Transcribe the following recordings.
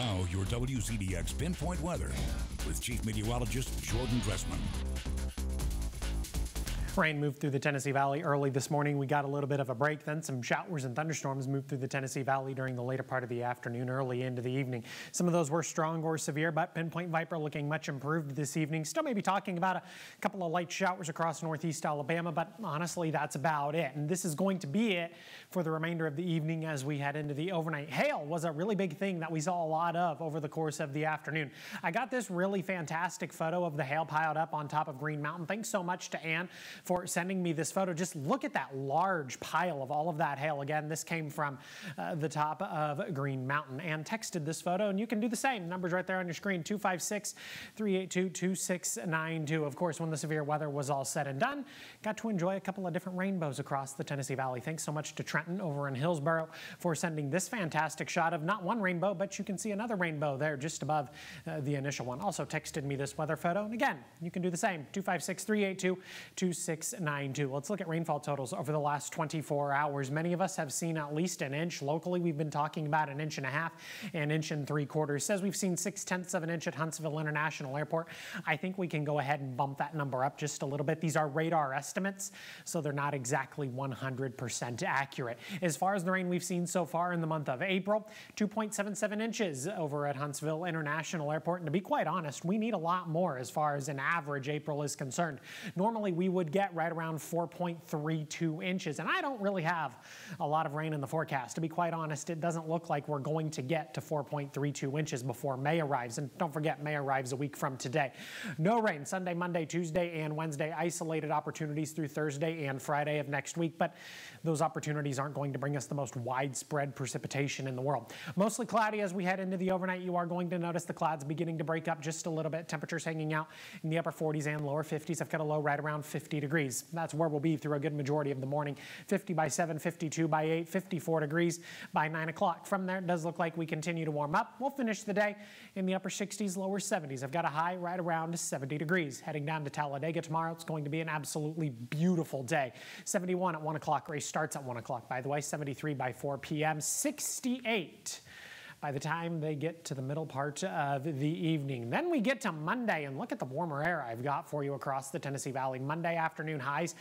Now, your WZDX pinpoint weather with Chief Meteorologist Jordan Dressman. Rain moved through the Tennessee Valley early this morning. We got a little bit of a break, then some showers and thunderstorms moved through the Tennessee Valley during the later part of the afternoon, early into the evening. Some of those were strong or severe, but Pinpoint Viper looking much improved this evening. Still maybe talking about a couple of light showers across northeast Alabama, but honestly, that's about it. And this is going to be it for the remainder of the evening as we head into the overnight. Hail was a really big thing that we saw a lot of over the course of the afternoon. I got this really fantastic photo of the hail piled up on top of Green Mountain. Thanks so much to Ann for sending me this photo. Just look at that large pile of all of that hail. Again, this came from uh, the top of Green Mountain. Ann texted this photo, and you can do the same. Numbers right there on your screen, 256-382-2692. Of course, when the severe weather was all said and done, got to enjoy a couple of different rainbows across the Tennessee Valley. Thanks so much to Trenton over in Hillsboro for sending this fantastic shot of not one rainbow, but you can see another rainbow there just above uh, the initial one. Also texted me this weather photo. And again, you can do the same, 256 382 2692. Let's look at rainfall totals over the last 24 hours. Many of us have seen at least an inch. Locally, we've been talking about an inch and a half, an inch and three quarters. Says we've seen six tenths of an inch at Huntsville International Airport. I think we can go ahead and bump that number up just a little bit. These are radar estimates, so they're not exactly 100% accurate. As far as the rain we've seen so far in the month of April, 2.77 inches over at Huntsville International Airport. And to be quite honest, we need a lot more as far as an average April is concerned. Normally, we would get right around 4.32 inches, and I don't really have a lot of rain in the forecast. To be quite honest, it doesn't look like we're going to get to 4.32 inches before May arrives. And don't forget, May arrives a week from today. No rain Sunday, Monday, Tuesday, and Wednesday. Isolated opportunities through Thursday and Friday of next week, but those opportunities aren't going to bring us the most widespread precipitation in the world. Mostly cloudy as we head into the overnight. You are going to notice the clouds beginning to break up just a little bit. Temperatures hanging out in the upper 40s and lower 50s. I've got a low right around 50 degrees. That's where we'll be through a good majority of the morning. 50 by 7, 52 by 8, 54 degrees by 9 o'clock. From there, it does look like we continue to warm up. We'll finish the day in the upper 60s, lower 70s. I've got a high right around 70 degrees. Heading down to Talladega tomorrow, it's going to be an absolutely beautiful day. 71 at 1 o'clock. Race starts at 1 o'clock, by the way. 73 by 4 p.m. 68 by the time they get to the middle part of the evening. Then we get to Monday and look at the warmer air I've got for you across the Tennessee Valley. Monday afternoon highs,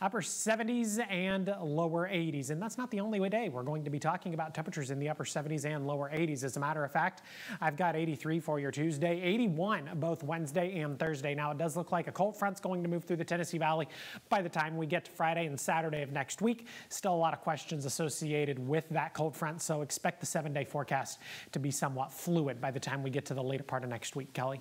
upper 70s and lower 80s. And that's not the only day. We're going to be talking about temperatures in the upper 70s and lower 80s. As a matter of fact, I've got 83 for your Tuesday, 81 both Wednesday and Thursday. Now it does look like a cold front's going to move through the Tennessee Valley by the time we get to Friday and Saturday of next week. Still a lot of questions associated with that cold front, so expect the seven day forecast to be somewhat fluid by the time we get to the later part of next week. Kelly?